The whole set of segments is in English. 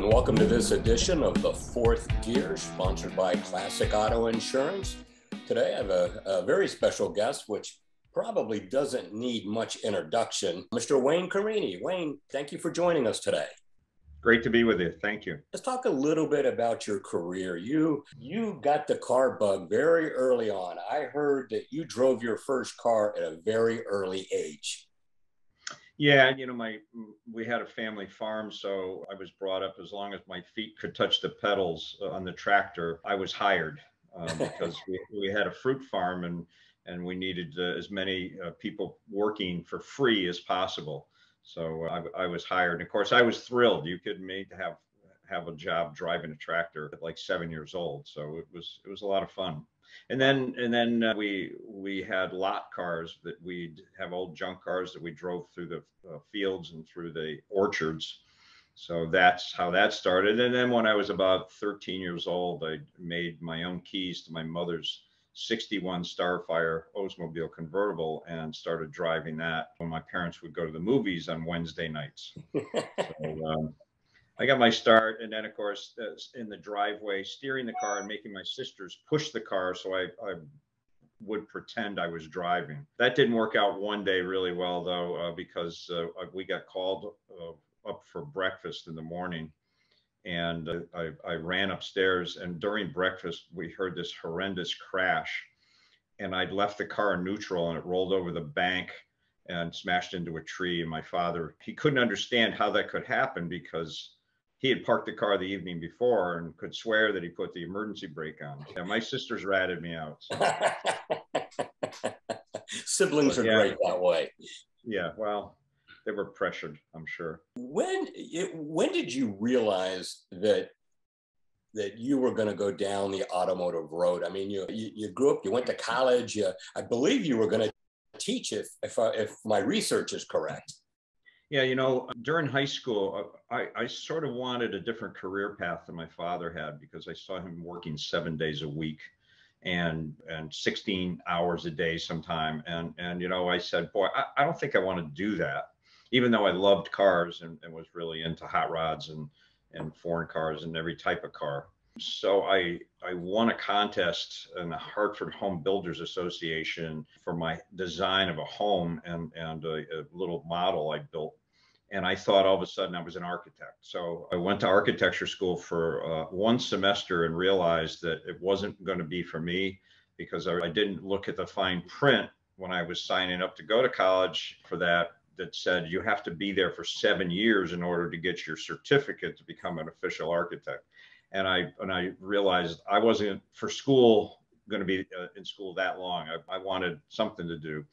and welcome to this edition of the Fourth Gear, sponsored by Classic Auto Insurance. Today, I have a, a, very special guest, which probably doesn't need much introduction, Mr. Wayne Carini. Wayne, thank you for joining us today. Great to be with you. Thank you. Let's talk a little bit about your career. You you got the car bug very early on. I heard that you drove your first car at a very early age. Yeah, you know, my we had a family farm, so I was brought up as long as my feet could touch the pedals uh, on the tractor. I was hired um, because we, we had a fruit farm and and we needed uh, as many uh, people working for free as possible. So uh, I, I, was hired. And of course, I was thrilled. You could me to have have a job driving a tractor at like seven years old. So it was it was a lot of fun and then and then uh, we we had lot cars that we'd have old junk cars that we drove through the uh, fields and through the orchards. So that's how that started. And then when i was about 13 years old i made my own keys to my mother's 61 starfire oldsmobile convertible and started driving that. When my parents would go to the movies on wednesday nights. So, um, I got my start, and then of course in the driveway, steering the car and making my sisters push the car so I, I would pretend I was driving. That didn't work out one day really well though, uh, because uh, we got called uh, up for breakfast in the morning, and uh, I, I ran upstairs. And during breakfast, we heard this horrendous crash, and I'd left the car in neutral, and it rolled over the bank and smashed into a tree. And my father, he couldn't understand how that could happen because he had parked the car the evening before and could swear that he put the emergency brake on. Yeah, my sisters ratted me out. So. Siblings but, are yeah, great that way. Yeah, well, they were pressured, I'm sure. When it, when did you realize that that you were going to go down the automotive road? I mean, you you, you grew up, you went to college. You, I believe you were going to teach if if, uh, if my research is correct. Yeah, you know, during high school, uh, I, I sort of wanted a different career path than my father had because I saw him working seven days a week and and 16 hours a day sometime. And and you know, I said, boy, I, I don't think I want to do that. Even though I loved cars and, and was really into hot rods and and foreign cars and every type of car. So I I won a contest in the Hartford Home Builders Association for my design of a home and and a, a little model I built and I thought all of a sudden I was an architect. So I went to architecture school for uh, one semester and realized that it wasn't going to be for me because I, I, didn't look at the fine print when I was signing up to go to college for that. That said you have to be there for seven years in order to get your certificate to become an official architect. And I and I realized I wasn't for school going to be uh, in school that long. I, I wanted something to do.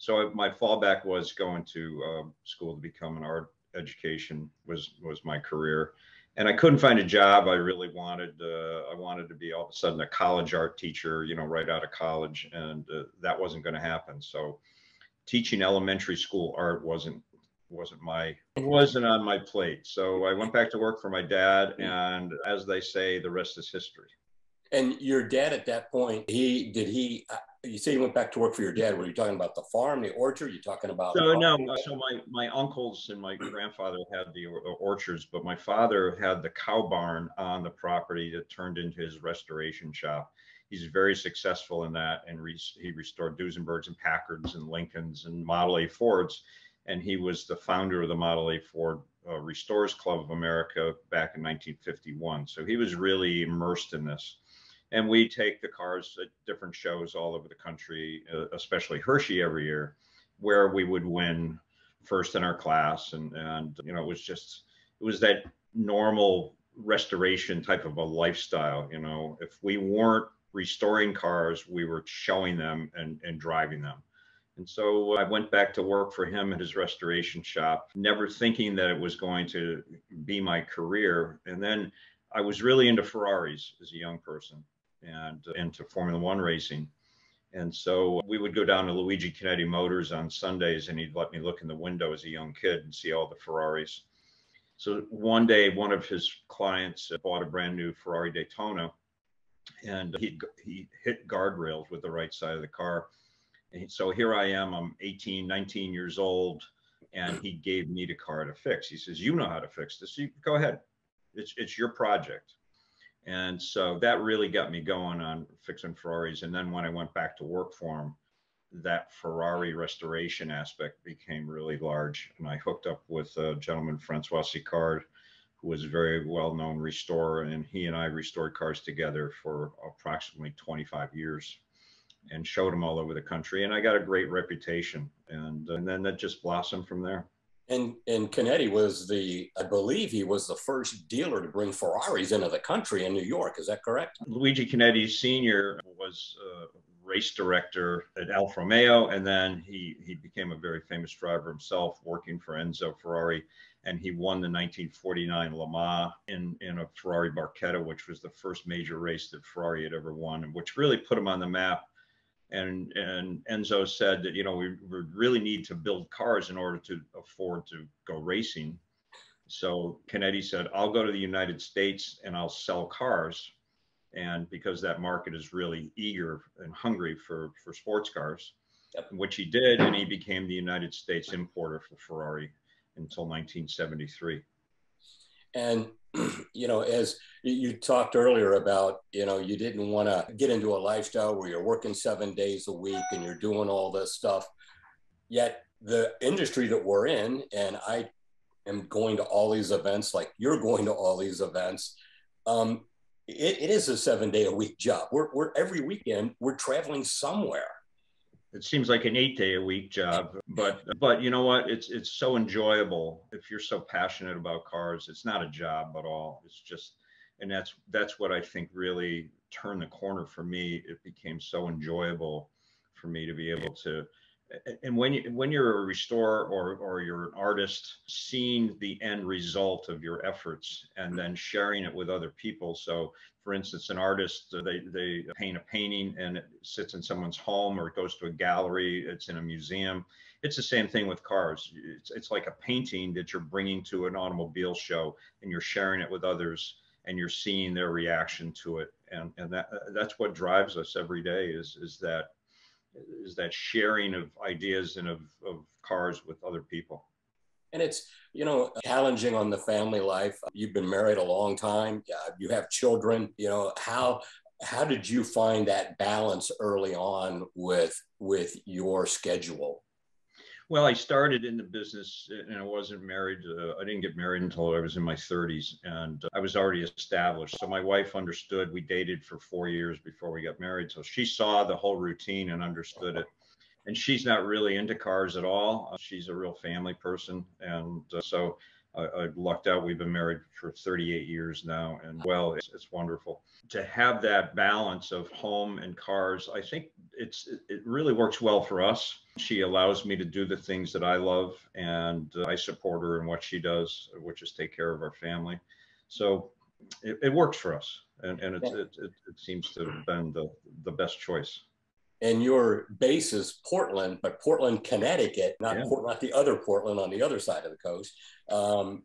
So my fallback was going to uh, school to become an art education was was my career, and I couldn't find a job I really wanted. Uh, I wanted to be all of a sudden a college art teacher, you know, right out of college, and uh, that wasn't going to happen. So teaching elementary school art wasn't wasn't my wasn't on my plate. So I went back to work for my dad, and as they say, the rest is history. And your dad at that point, he did he uh, you say you went back to work for your dad. Were you talking about the farm, the orchard? You talking about? So no. So my my uncles and my grandfather had the orchards, but my father had the cow barn on the property that turned into his restoration shop. He's very successful in that, and re- he restored Duesenbergs and Packards and Lincolns and Model A Fords, and he was the founder of the Model A Ford uh, Restores Club of America back in 1951. So he was really immersed in this and we take the cars at different shows all over the country, uh, especially Hershey every year, where we would win first in our class, and and you know it was just it was that normal restoration type of a lifestyle. You know, if we weren't restoring cars, we were showing them and and driving them. And so I went back to work for him at his restoration shop, never thinking that it was going to be my career. And then I was really into Ferraris as a young person and uh, into Formula One racing. And so we would go down to Luigi Chinetti Motors on Sundays, and he'd let me look in the window as a young kid and see all the Ferraris. So one day, one of his clients uh, bought a brand new Ferrari Daytona, and he he hit guardrails with the right side of the car. And so here I am, I'm 18, 19 years old, and he gave me the car to fix. He says, "You know how to fix this. You go ahead." It's it's your project. And so that really got me going on fixing Ferraris. And then when I went back to work for him, that Ferrari restoration aspect became really large. And I hooked up with a gentleman, Francois Sicard, who was a very well known restorer. And he and I restored cars together for approximately 25 years and showed them all over the country. And I got a great reputation. And, and then that just blossomed from there. And and Chinetti was the, I believe he was the first dealer to bring Ferraris into the country in New York. Is that correct? Luigi Chinetti Sr. was a race director at Alfa Romeo, and then he he became a very famous driver himself, working for Enzo Ferrari. And he won the 1949 Le Mans in, in a Ferrari Barchetta, which was the first major race that Ferrari had ever won, and which really put him on the map and and Enzo said that you know we, we really need to build cars in order to afford to go racing. So Chinetti said, "I'll go to the United States and I'll sell cars," and because that market is really eager and hungry for for sports cars, yep. which he did, and he became the United States importer for Ferrari until 1973. And you know, as you talked earlier about, you know, you didn't want to get into a lifestyle where you're working seven days a week and you're doing all this stuff. Yet the industry that we're in, and I am going to all these events, like you're going to all these events, um, it, it is a seven day a week job. We're, we're every weekend, we're traveling somewhere it seems like an eight day a week job but but you know what? It's it's so enjoyable if you're so passionate about cars. It's not a job at all. It's just and that's that's what i think really turned the corner for me. It became so enjoyable for me to be able to and when you when you're a restorer or or you're an artist seeing the end result of your efforts and then sharing it with other people. So for instance an artist uh, they they paint a painting and it sits in someone's home or it goes to a gallery it's in a museum. It's the same thing with cars. It's, it's like a painting that you're bringing to an automobile show and you're sharing it with others and you're seeing their reaction to it. And and that that's what drives us every day is is that is that sharing of ideas and of, of cars with other people. And it's, you know, challenging on the family life. You've been married a long time. You have children. You know, how how did you find that balance early on with with your schedule? Well, I started in the business and I wasn't married. Uh, I didn't get married until I was in my 30s and I was already established. So my wife understood. We dated for four years before we got married. So she saw the whole routine and understood it. And she's not really into cars at all. She's a real family person. And uh, so I, lucked out. We've been married for 38 years now, and well, it's, it's wonderful to have that balance of home and cars. I think it's it really works well for us. She allows me to do the things that I love, and uh, I support her in what she does, which is take care of our family. So it, it works for us, and, and it, it, it, it seems to have been the, the best choice and your base is Portland, but Portland, Connecticut, not yeah. Port, not the other Portland on the other side of the coast. Um,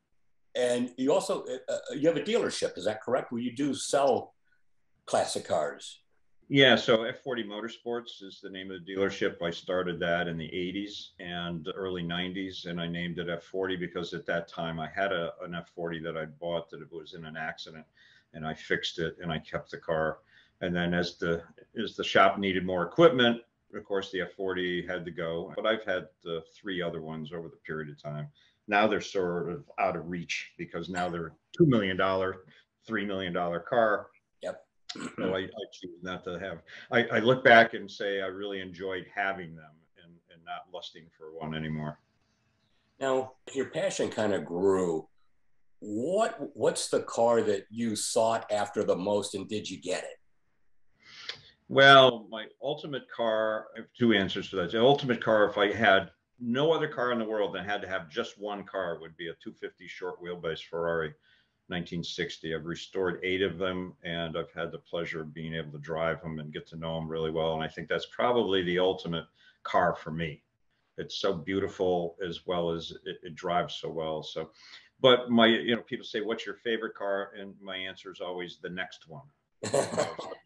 and you also uh, uh you have a dealership, is that correct? Where you do sell classic cars. Yeah, so F40 Motorsports is the name of the dealership. I started that in the 80s and early 90s, and I named it F40 because at that time I had a, an F40 that I bought that it was in an accident, and I fixed it and I kept the car and then as the as the shop needed more equipment, of course the F40 had to go. But I've had uh, three other ones over the period of time. Now they're sort of out of reach because now they're two million dollar, three million dollar car. Yep. so I, I, choose not to have. I, I look back and say I really enjoyed having them and, and not lusting for one anymore. Now your passion kind of grew what what's the car that you sought after the most and did you get it well, my ultimate car, I have two answers to that. The ultimate car, if I had no other car in the world and had to have just one car, would be a 250 short wheelbase Ferrari 1960. I've restored eight of them and I've had the pleasure of being able to drive them and get to know them really well. And I think that's probably the ultimate car for me. It's so beautiful as well as it, it drives so well. So, but my, you know, people say, what's your favorite car? And my answer is always the next one.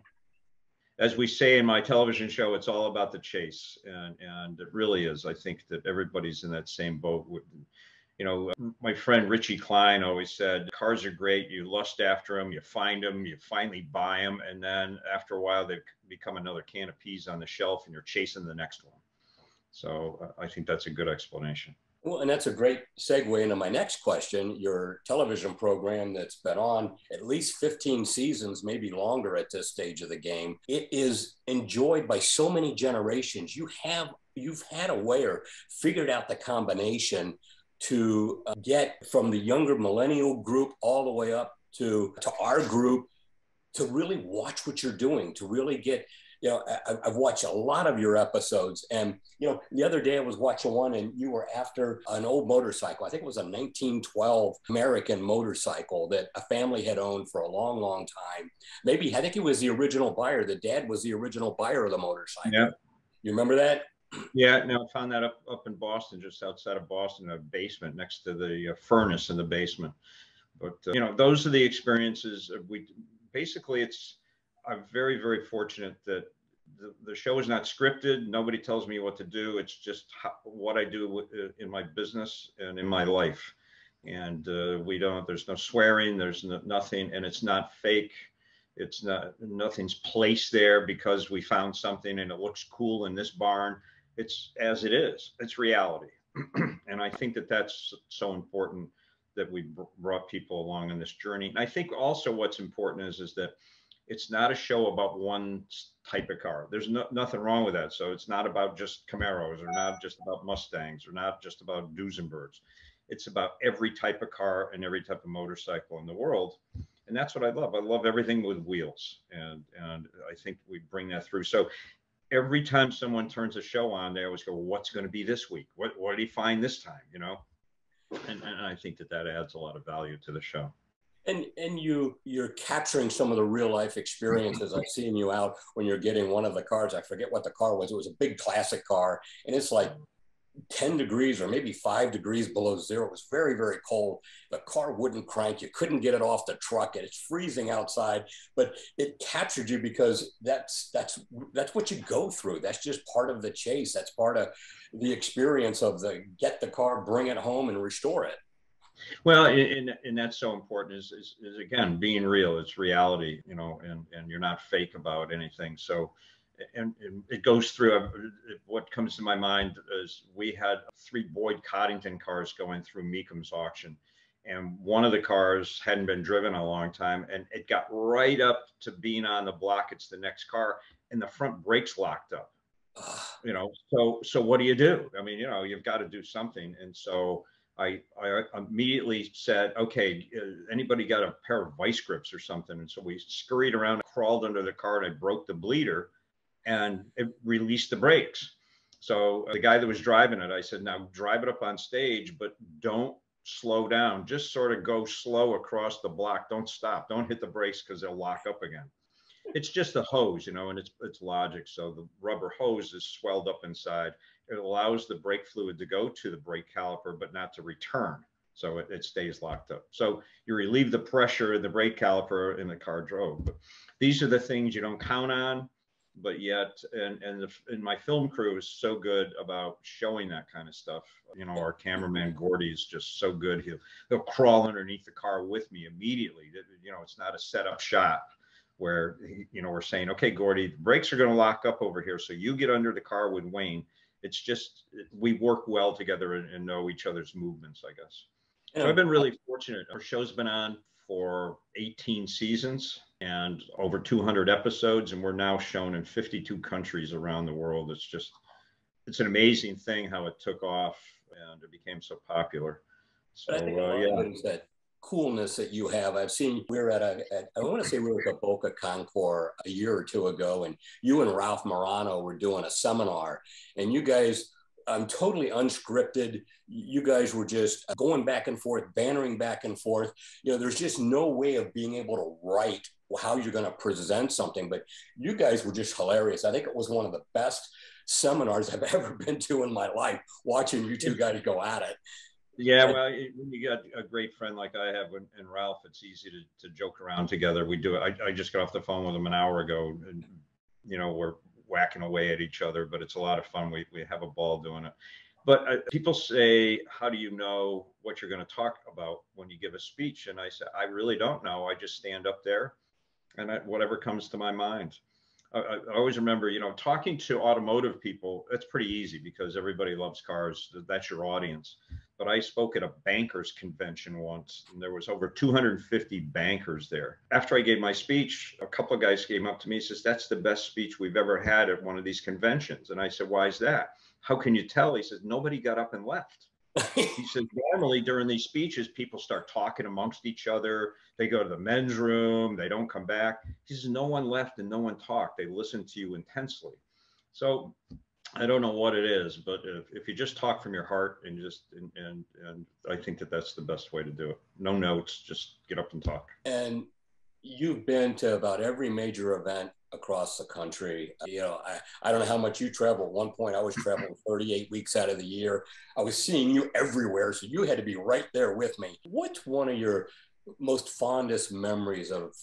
as we say in my television show, it's all about the chase, and and it really is. I think that everybody's in that same boat. you know, my friend Richie Klein always said, cars are great. You lust after them, you find them, you finally buy them. And then after a while, they become another can of peas on the shelf and you're chasing the next one. So uh, I think that's a good explanation. Well, and that's a great segue into my next question. Your television program that's been on at least 15 seasons, maybe longer at this stage of the game, it is enjoyed by so many generations. You have you've had a way or figured out the combination to uh, get from the younger millennial group all the way up to to our group to really watch what you're doing to really get you know I, have watched a lot of your episodes. And you know the other day i was watching one and you were after an old motorcycle. I think it was a 1912 american motorcycle that a family had owned for a long long time. Maybe i think he was the original buyer. The dad was the original buyer of the motorcycle. Yeah. You remember that? Yeah, no, I found that up up in Boston, just outside of Boston, a basement next to the uh, furnace in the basement. But uh, you know, those are the experiences. We basically, it's I'm very very fortunate that the, the show is not scripted. Nobody tells me what to do. It's just how, what I do uh, in my business and in my life. And uh, we don't. There's no swearing. There's no, nothing, and it's not fake. It's not nothing's placed there because we found something and it looks cool in this barn it's as it is it's reality and i think that that's so important that we brought people along on this journey and i think also what's important is is that it's not a show about one type of car. There's no, nothing wrong with that. So it's not about just camaros or not just about mustangs or not just about duesenbergs. It's about every type of car and every type of motorcycle in the world. And that's what i love. I love everything with wheels and and i think we bring that through. So every time someone turns a show on, they always go, "What's going to be this week? What what did he find this time?" You know, and, and I think that that adds a lot of value to the show. And and you you're capturing some of the real life experiences. I've seen you out when you're getting one of the cars. I forget what the car was. It was a big classic car, and it's like 10 degrees or maybe five degrees below zero. It was very, very cold. The car wouldn't crank. You couldn't get it off the truck. And it's freezing outside, but it captured you because that's that's that's what you go through. That's just part of the chase. That's part of the experience of the get the car, bring it home, and restore it. Well, and, and that's so important is, is, is again being real. It's reality, you know, and and you're not fake about anything. So and, and, it goes through uh, what comes to my mind is we had three Boyd Coddington cars going through Mecum's auction. And one of the cars hadn't been driven a long time and it got right up to being on the block. It's the next car and the front brakes locked up. you know, so so what do you do? I mean, you know, you've got to do something. And so I, I immediately said, okay, uh, anybody got a pair of vice grips or something? And so we scurried around, crawled under the car, and I broke the bleeder and it released the brakes. So the guy that was driving it, I said, now drive it up on stage, but don't slow down. Just sort of go slow across the block. Don't stop. Don't hit the brakes because they'll lock up again. It's just a hose, you know, and it's it's logic. So the rubber hose is swelled up inside. It allows the brake fluid to go to the brake caliper, but not to return. So it, it stays locked up. So you relieve the pressure in the brake caliper and the car drove. But these are the things you don't count on but yet and and, the, and my film crew is so good about showing that kind of stuff you know our cameraman gordy is just so good he'll he'll crawl underneath the car with me immediately you know it's not a setup shot where you know we're saying okay gordy the brakes are going to lock up over here so you get under the car with wayne it's just we work well together and, and know each other's movements i guess. So i've been really fortunate. Our show's been on for 18 seasons and over 200 episodes and we're now shown in 52 countries around the world. It's just it's an amazing thing how it took off and it became so popular. So uh, yeah. that coolness that you have i've seen we are at a at, i want to say we were at the boca concours a year or two ago and you and ralph marano were doing a seminar and you guys I'm totally unscripted. You guys were just going back and forth, bantering back and forth. You know, there's just no way of being able to write how you're going to present something. But you guys were just hilarious. I think it was one of the best seminars I've ever been to in my life, watching you two guys go at it. Yeah, well, when you got a great friend like I have and Ralph, it's easy to, to joke around together. We do it. I, I just got off the phone with him an hour ago, and you know we're whacking away at each other, but it's a lot of fun. We we have a ball doing it. But uh, people say, How do you know what you're going to talk about when you give a speech? And I say, I really don't know. I just stand up there and I, whatever comes to my mind. I, I, always remember, you know, talking to automotive people, that's pretty easy because everybody loves cars. That's your audience. But I spoke at a bankers convention once, and there was over 250 bankers there. After I gave my speech, a couple of guys came up to me and says, That's the best speech we've ever had at one of these conventions. And I said, Why is that? How can you tell? He says, Nobody got up and left. he says normally during these speeches people start talking amongst each other they go to the men's room they don't come back he says no one left and no one talked they listened to you intensely so i don't know what it is but if, if you just talk from your heart and just and, and and i think that that's the best way to do it no notes just get up and talk and you've been to about every major event across the country. You know, I, I don't know how much you travel. At one point, I was traveling 38 weeks out of the year. I was seeing you everywhere. So you had to be right there with me. What's one of your most fondest memories of,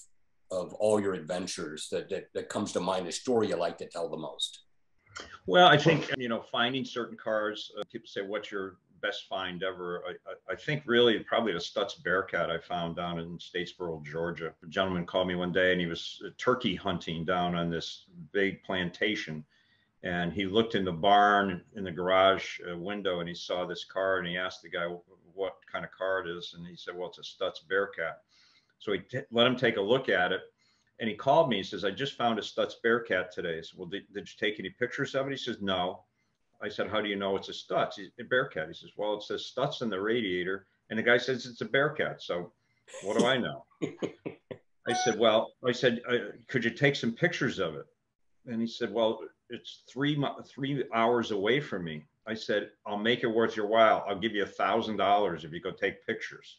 of all your adventures that, that, that comes to mind, a story you like to tell the most? Well, I think, you know, finding certain cars, uh, people say, what's your best find ever. I, I, think really probably the Stutz Bearcat I found down in Statesboro, Georgia. A gentleman called me one day and he was uh, turkey hunting down on this big plantation. And he looked in the barn in the garage uh, window and he saw this car and he asked the guy what kind of car it is. And he said, well, it's a Stutz Bearcat. So he t- let him take a look at it. And he called me. He says, I just found a Stutz Bearcat today. I said, well, did, did you take any pictures of it? He says, no. I said, how do you know it's a Stutz? He's a Bearcat. He says, well, it says Stutz in the radiator. And the guy says it's a Bearcat. So what do I know? I said, well, I said, could you take some pictures of it? And he said, well, it's three three hours away from me. I said, I'll make it worth your while. I'll give you a thousand dollars if you go take pictures.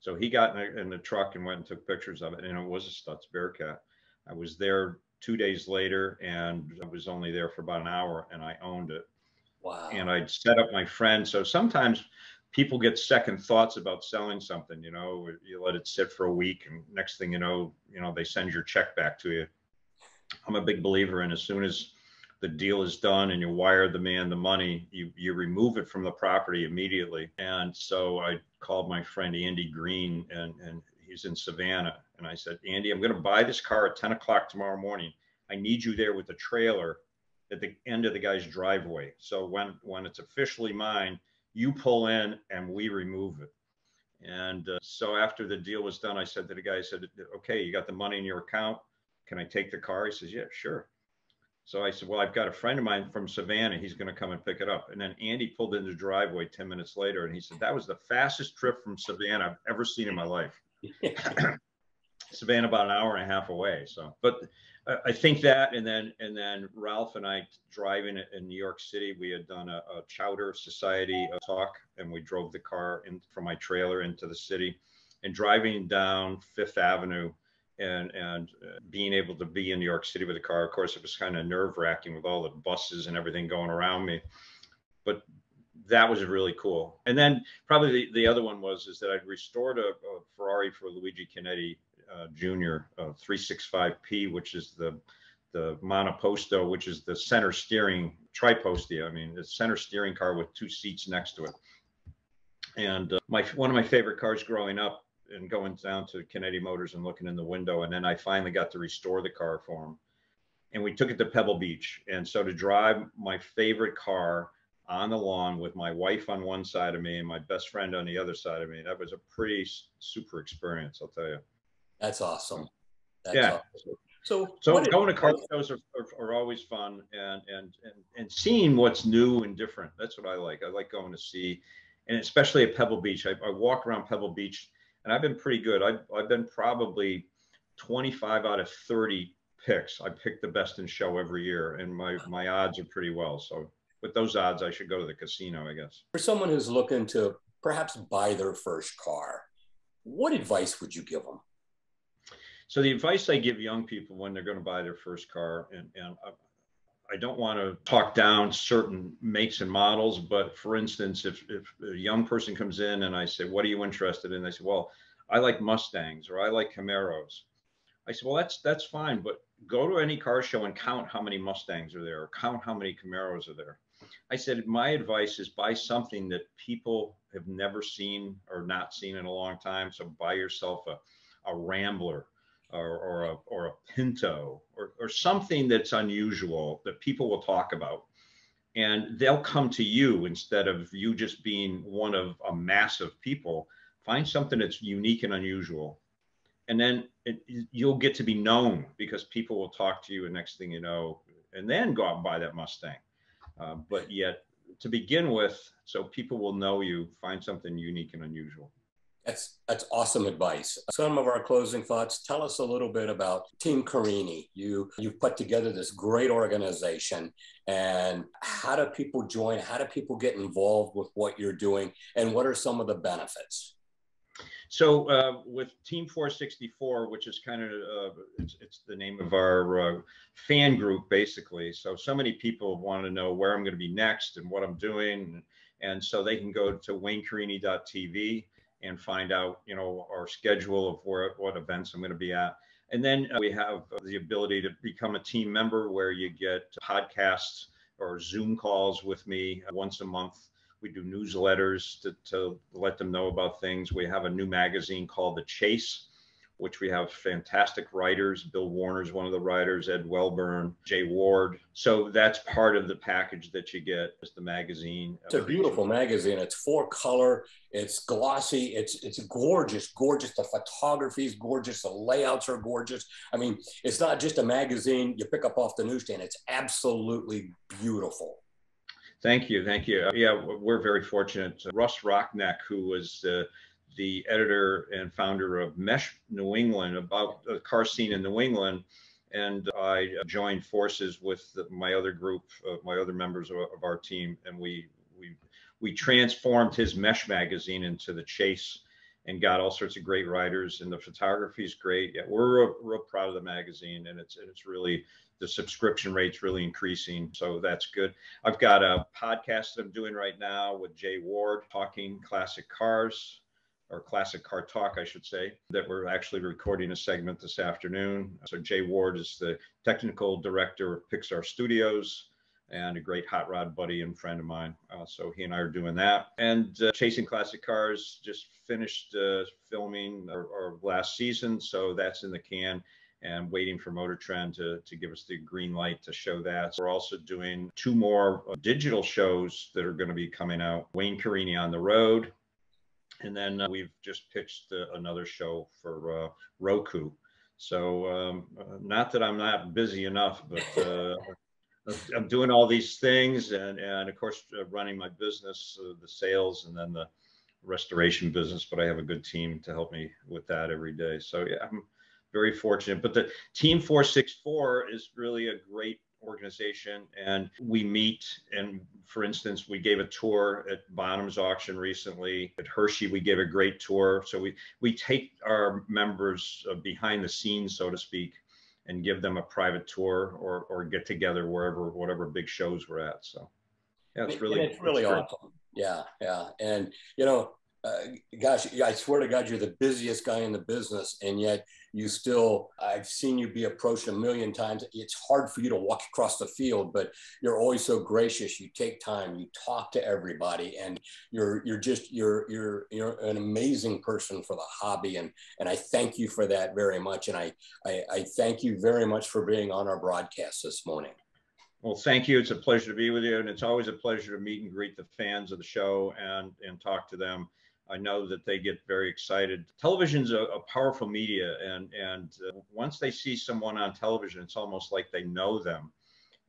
So he got in the, in the, truck and went and took pictures of it, and it was a Stutz Bearcat. I was there two days later and I was only there for about an hour and I owned it. Wow. And I'd set up my friend. So sometimes people get second thoughts about selling something, you know, you let it sit for a week and next thing you know, you know, they send your check back to you. I'm a big believer in as soon as the deal is done and you wire the man the money, you, you remove it from the property immediately. And so I called my friend Andy Green and, and he's in Savannah. And I said, Andy, I'm going to buy this car at 10 o'clock tomorrow morning. I need you there with the trailer at the end of the guy's driveway. So when when it's officially mine, you pull in and we remove it. And uh, so after the deal was done, I said to the guy, I said, okay, you got the money in your account. Can I take the car? He says, yeah, sure. So I said, well, I've got a friend of mine from Savannah. He's going to come and pick it up. And then Andy pulled into the driveway 10 minutes later and he said, that was the fastest trip from Savannah I've ever seen in my life. Savannah about an hour and a half away. So, but I think that, and then and then Ralph and I driving in New York City, we had done a, a Chowder Society talk, and we drove the car in from my trailer into the city, and driving down Fifth Avenue. And and uh, being able to be in New York City with a car, of course, it was kind of nerve wracking with all the buses and everything going around me. But that was really cool. And then probably the, the other one was is that I'd restored a, a Ferrari for Luigi Chinetti uh, Jr. Uh, 365P, which is the the monoposto, which is the center steering tripostia. I mean, the center steering car with two seats next to it. And uh, my one of my favorite cars growing up and going down to Chinetti Motors and looking in the window, and then I finally got to restore the car for him. And we took it to Pebble Beach. And so to drive my favorite car on the lawn with my wife on one side of me and my best friend on the other side of me. That was a pretty super experience, I'll tell you. That's awesome. That's yeah. Awesome. So, so going to car shows are, are, are, always fun and, and, and, and seeing what's new and different. That's what I like. I like going to see, and especially at Pebble Beach. I, I walk around Pebble Beach and I've been pretty good. I've, I've been probably 25 out of 30 picks. I pick the best in show every year and my, my odds are pretty well. So with those odds, I should go to the casino, I guess. For someone who's looking to perhaps buy their first car, what advice would you give them? So the advice I give young people when they're going to buy their first car, and, and uh, I don't want to talk down certain makes and models, but for instance, if, if a young person comes in and I say, what are you interested in? They say, well, I like Mustangs or I like Camaros. I said, well, that's that's fine, but go to any car show and count how many Mustangs are there, or count how many Camaros are there. I said, my advice is buy something that people have never seen or not seen in a long time. So buy yourself a, a Rambler or, or, a, or a Pinto or, something that's unusual that people will talk about. And they'll come to you instead of you just being one of a mass of people. Find something that's unique and unusual. And then it, you'll get to be known because people will talk to you. And next thing you know, and then go out and buy that Mustang. Uh, but yet, to begin with, so people will know you, find something unique and unusual. That's that's awesome advice. Some of our closing thoughts. Tell us a little bit about Team Carini. You you've put together this great organization, and how do people join? How do people get involved with what you're doing, and what are some of the benefits? So uh, with Team 464, which is kind of uh, it's, it's, the name of our uh, fan group, basically. So so many people want to know where I'm going to be next and what I'm doing, and so they can go to waynecarini.tv and find out, you know, our schedule of where what events I'm going to be at. And then uh, we have the ability to become a team member where you get podcasts or Zoom calls with me once a month we do newsletters to, to let them know about things. We have a new magazine called The Chase, which we have fantastic writers. Bill Warner's one of the writers, Ed Welburn, Jay Ward. So that's part of the package that you get is the magazine. It's a beautiful magazine. It's four color, it's glossy, it's it's gorgeous, gorgeous. The photography is gorgeous, the layouts are gorgeous. I mean, it's not just a magazine you pick up off the newsstand, it's absolutely beautiful. Thank you. Thank you. Yeah, we're very fortunate. Russ Rockneck, who was uh, the editor and founder of Mesh New England, about the car scene in New England, and I joined forces with my other group, uh, my other members of, of, our team, and we we we transformed his Mesh magazine into the Chase, and got all sorts of great writers, and the photography is great. Yeah, we're real, real proud of the magazine, and it's and it's really the subscription rate's really increasing. So that's good. I've got a podcast that I'm doing right now with Jay Ward talking classic cars or classic car talk, I should say, that we're actually recording a segment this afternoon. So Jay Ward is the technical director of Pixar Studios and a great hot rod buddy and friend of mine. Uh, so he and I are doing that. And uh, Chasing Classic Cars just finished uh, filming our, our, last season, so that's in the can and waiting for Motor Trend to, to give us the green light to show that. So we're also doing two more digital shows that are going to be coming out Wayne Carini on the road. And then uh, we've just pitched uh, another show for uh, Roku. So, um, uh, not that I'm not busy enough, but uh, I'm doing all these things and, and of course, uh, running my business, the sales, and then the restoration business. But I have a good team to help me with that every day. So, yeah, I'm very fortunate. But the Team 464 is really a great organization and we meet and for instance we gave a tour at bonham's auction recently. At hershey we gave a great tour. So we we take our members uh, behind the scenes so to speak and give them a private tour or or get together wherever whatever big shows we're at so. Yeah it's really and it's really awesome. Yeah yeah. And you know uh, gosh, I swear to God, you're the busiest guy in the business, and yet you still, I've seen you be approached a million times. It's hard for you to walk across the field, but you're always so gracious. You take time, you talk to everybody, and you're you're just you're you're you're an amazing person for the hobby, and and I thank you for that very much, and I I, I thank you very much for being on our broadcast this morning. Well, thank you. It's a pleasure to be with you, and it's always a pleasure to meet and greet the fans of the show and and talk to them. I know that they get very excited. Television's a, a powerful media, and and uh, once they see someone on television, it's almost like they know them.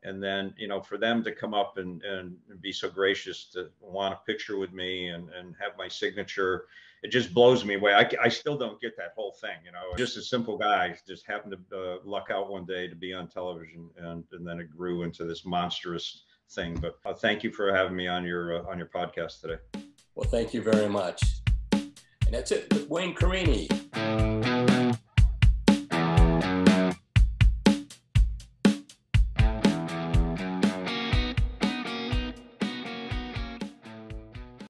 And then you know, for them to come up and and be so gracious to want a picture with me and and have my signature, it just blows me away. I, I still don't get that whole thing. You know, just a simple guy just happened to uh, luck out one day to be on television, and and then it grew into this monstrous thing. But uh, thank you for having me on your uh, on your podcast today. Well, thank you very much. And that's it Wayne Carini.